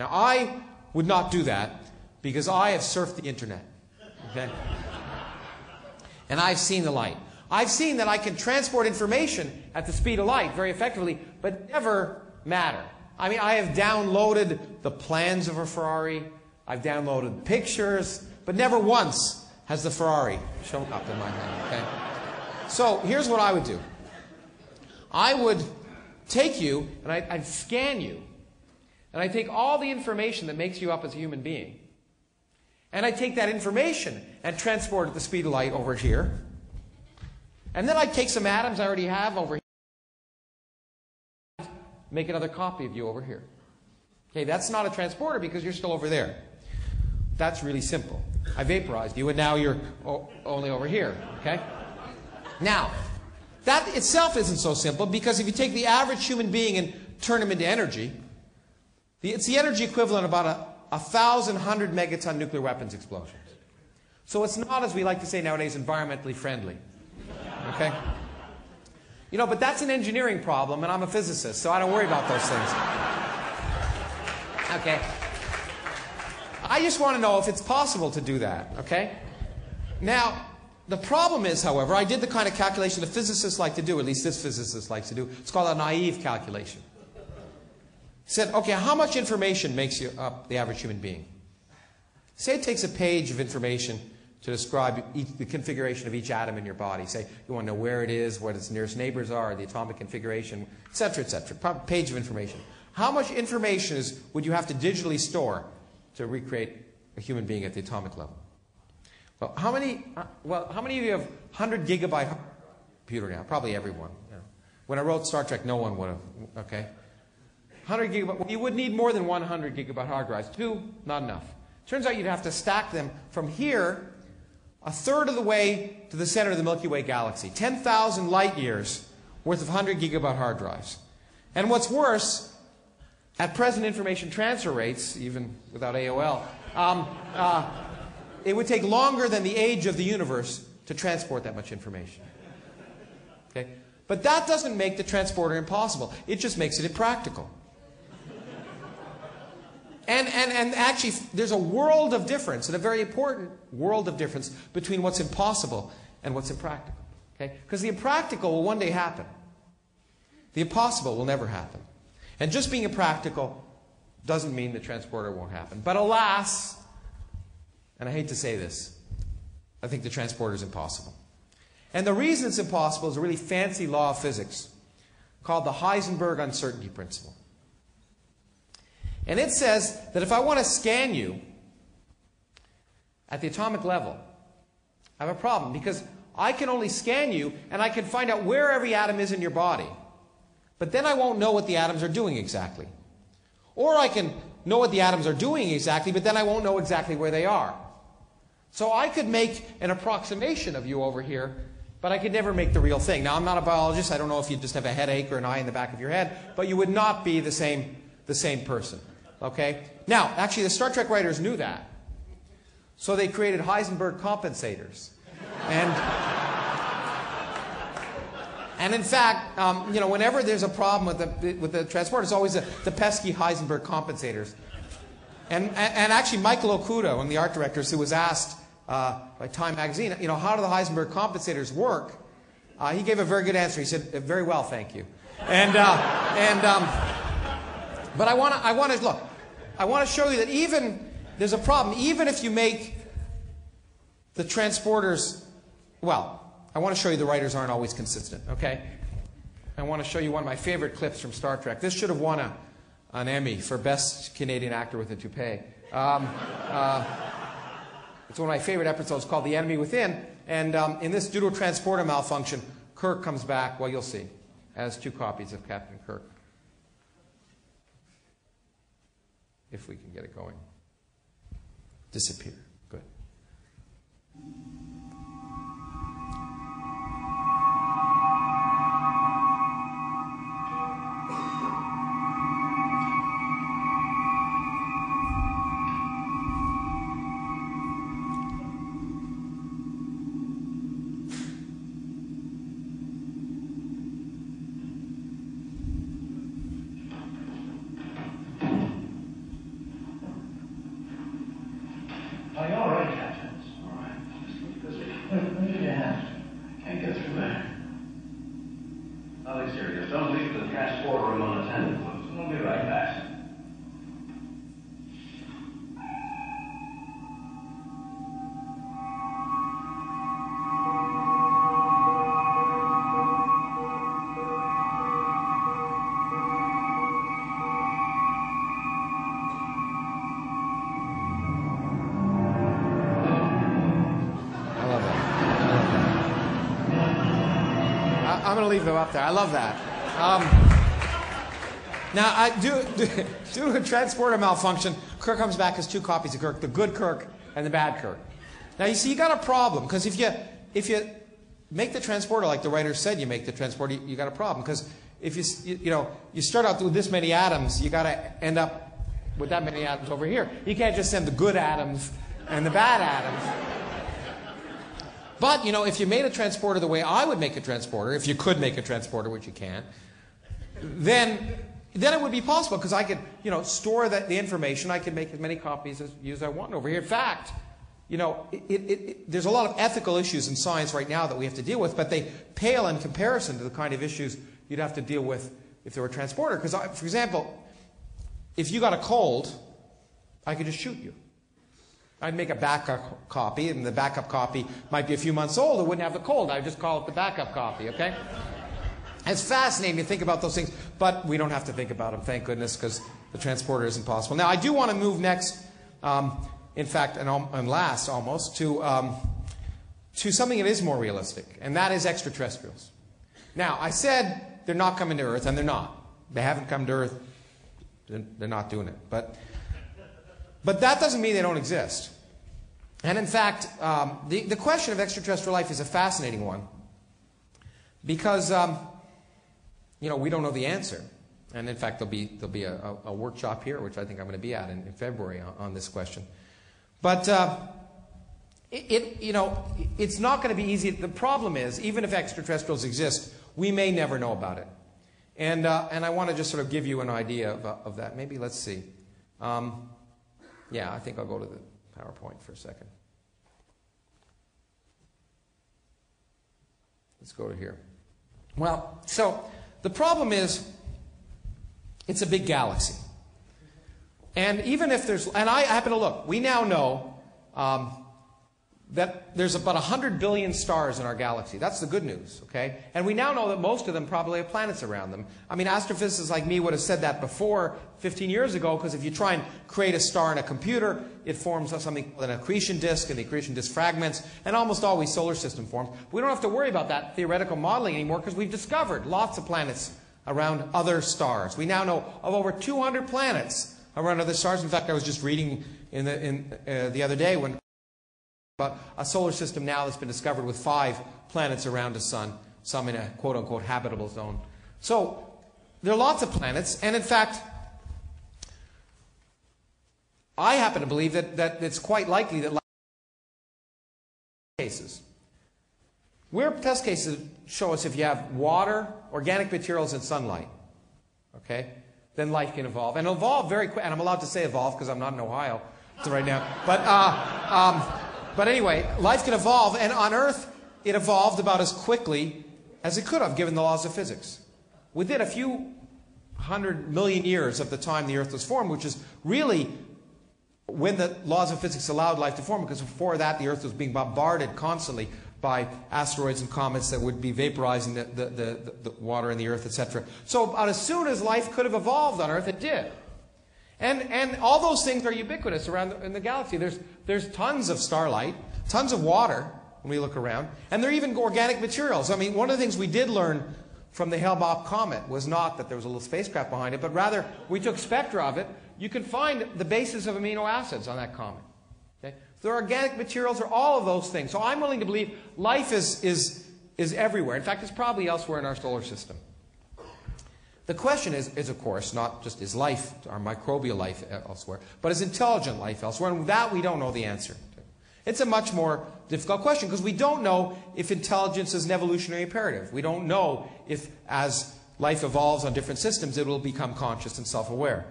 Now, I would not do that because I have surfed the internet. Okay? And I've seen the light. I've seen that I can transport information at the speed of light very effectively, but never matter. I mean, I have downloaded the plans of a Ferrari, I've downloaded pictures, but never once has the Ferrari shown up in my hand. Okay? So here's what I would do I would take you and I'd, I'd scan you, and I'd take all the information that makes you up as a human being. And I take that information and transport it at the speed of light over here. And then I take some atoms I already have over here, make another copy of you over here. Okay, that's not a transporter because you're still over there. That's really simple. I vaporized you, and now you're only over here. Okay? Now, that itself isn't so simple because if you take the average human being and turn him into energy, the, it's the energy equivalent of about a a thousand hundred megaton nuclear weapons explosions. So it's not, as we like to say nowadays, environmentally friendly. Okay? You know, but that's an engineering problem, and I'm a physicist, so I don't worry about those things. Okay? I just want to know if it's possible to do that, okay? Now, the problem is, however, I did the kind of calculation that physicists like to do, at least this physicist likes to do. It's called a naive calculation said, okay, how much information makes you up the average human being? Say it takes a page of information to describe each, the configuration of each atom in your body. Say you want to know where it is, what its nearest neighbors are, the atomic configuration, et cetera, etc., etc. Page of information. How much information is, would you have to digitally store to recreate a human being at the atomic level? Well, how many? Uh, well, how many of you have 100 gigabyte computer now? Probably everyone. When I wrote Star Trek, no one would have. Okay. 100 gigabyte, you would need more than 100 gigabyte hard drives. Two, not enough. Turns out you'd have to stack them from here a third of the way to the center of the Milky Way galaxy. 10,000 light years worth of 100 gigabyte hard drives. And what's worse, at present information transfer rates, even without AOL, um, uh, it would take longer than the age of the universe to transport that much information. Okay? But that doesn't make the transporter impossible. It just makes it impractical. And, and, and actually, there's a world of difference, and a very important world of difference between what's impossible and what's impractical. Okay? Because the impractical will one day happen. The impossible will never happen. And just being impractical doesn't mean the transporter won't happen. But alas, and I hate to say this, I think the transporter is impossible. And the reason it's impossible is a really fancy law of physics called the Heisenberg uncertainty principle. And it says that if I want to scan you at the atomic level, I have a problem because I can only scan you and I can find out where every atom is in your body. But then I won't know what the atoms are doing exactly. Or I can know what the atoms are doing exactly, but then I won't know exactly where they are. So I could make an approximation of you over here, but I could never make the real thing. Now, I'm not a biologist. I don't know if you just have a headache or an eye in the back of your head, but you would not be the same, the same person. Okay? Now, actually, the Star Trek writers knew that. So they created Heisenberg compensators. And, and in fact, um, you know, whenever there's a problem with the, with the transport, it's always a, the pesky Heisenberg compensators. And, and, actually, Michael Okuda, one of the art directors, who was asked uh, by Time magazine, you know, how do the Heisenberg compensators work? Uh, he gave a very good answer. He said, very well, thank you. And, uh, and um, but I want to, I want to, look, I want to show you that even, there's a problem, even if you make the transporters, well, I want to show you the writers aren't always consistent, okay? I want to show you one of my favorite clips from Star Trek. This should have won a, an Emmy for Best Canadian Actor with a Toupee. Um, uh, it's one of my favorite episodes called The Enemy Within. And um, in this, due to a transporter malfunction, Kirk comes back, well, you'll see, as two copies of Captain Kirk. If we can get it going. Disappear. Good. I'm going to leave them up there. I love that. Um, now, I due to a transporter malfunction, Kirk comes back as two copies of Kirk, the good Kirk and the bad Kirk. Now, you see, you got a problem, because if you, if you make the transporter like the writer said you make the transporter, you, you got a problem, because if you, you, you, know, you start out with this many atoms, you got to end up with that many atoms over here. You can't just send the good atoms and the bad atoms. But, you know, if you made a transporter the way I would make a transporter, if you could make a transporter, which you can't, then then it would be possible because I could, you know, store that, the information. I could make as many copies as, as I want over here. In fact, you know, it, it, it, there's a lot of ethical issues in science right now that we have to deal with, but they pale in comparison to the kind of issues you'd have to deal with if there were a transporter. Because, for example, if you got a cold, I could just shoot you. I'd make a backup copy, and the backup copy might be a few months old. It wouldn't have the cold. I'd just call it the backup copy, okay? It's fascinating to think about those things, but we don't have to think about them, thank goodness, because the transporter isn't possible. Now, I do want to move next, um, in fact, and, and, last almost, to, um, to something that is more realistic, and that is extraterrestrials. Now, I said they're not coming to Earth, and they're not. They haven't come to Earth. They're not doing it. But, but that doesn't mean they don't exist. And in fact, um, the, the question of extraterrestrial life is a fascinating one because um, you know, we don't know the answer. And in fact, there'll be, there'll be a, a, a workshop here, which I think I'm going to be at in, in February on, on, this question. But uh, it, it, you know, it's not going to be easy. The problem is, even if extraterrestrials exist, we may never know about it. And, uh, and I want to just sort of give you an idea of, uh, of that. Maybe let's see. Um, yeah, I think I'll go to the PowerPoint for a second. Let's go to here. Well, so the problem is, it's a big galaxy. And even if there's, and I happen to look, we now know um, that there's about 100 billion stars in our galaxy. That's the good news, okay? And we now know that most of them probably have planets around them. I mean, astrophysicists like me would have said that before 15 years ago, because if you try and create a star in a computer, it forms something called an accretion disk, and the accretion disk fragments, and almost always solar system forms. We don't have to worry about that theoretical modeling anymore, because we've discovered lots of planets around other stars. We now know of over 200 planets around other stars. In fact, I was just reading in the, in, uh, the other day when but a solar system now that's been discovered with five planets around a sun, some in a quote unquote habitable zone. So there are lots of planets, and in fact, I happen to believe that, that it's quite likely that cases. Where test cases show us if you have water, organic materials, and sunlight, okay, then life can evolve. And evolve very quick. And I'm allowed to say evolve because I'm not in Ohio right now. But uh, um, but anyway, life can evolve, and on Earth, it evolved about as quickly as it could have, given the laws of physics. Within a few hundred million years of the time the Earth was formed, which is really when the laws of physics allowed life to form, because before that, the Earth was being bombarded constantly by asteroids and comets that would be vaporizing the, the, the, the water in the Earth, etc. So, about as soon as life could have evolved on Earth, it did. And, and all those things are ubiquitous around the, in the galaxy. There's, there's tons of starlight, tons of water when we look around, and there are even organic materials. I mean, one of the things we did learn from the Hale-Bopp comet was not that there was a little spacecraft behind it, but rather we took spectra of it. You can find the basis of amino acids on that comet. Okay? There are organic materials, or all of those things. So I'm willing to believe life is, is, is everywhere. In fact, it's probably elsewhere in our solar system. The question is, is, of course, not just is life, our microbial life elsewhere, but is intelligent life elsewhere? And that we don't know the answer to. It's a much more difficult question because we don't know if intelligence is an evolutionary imperative. We don't know if, as life evolves on different systems, it will become conscious and self aware.